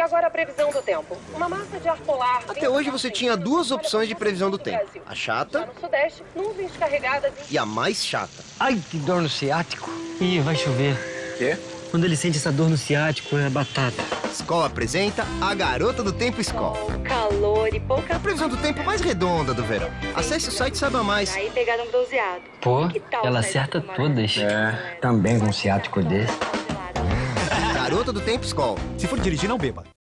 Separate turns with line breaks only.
E agora a previsão do tempo. Uma massa de ar polar.
Até hoje você tinha duas opções de previsão do tempo. A chata
no sudeste, nuvens carregadas em
e a mais chata.
Ai, que dor no ciático. Ih, vai chover.
Quê?
Quando ele sente essa dor no ciático, é batata.
Escola apresenta a Garota do Tempo Escola.
calor e pouca...
A previsão do tempo mais redonda do verão. Acesse o site e saiba mais.
Aí pegaram um bronzeado.
Pô,
Que tal
ela acerta todas.
É.
Também com um ciático desse.
Garota do Tempo Escola.
Se for dirigir, não beba.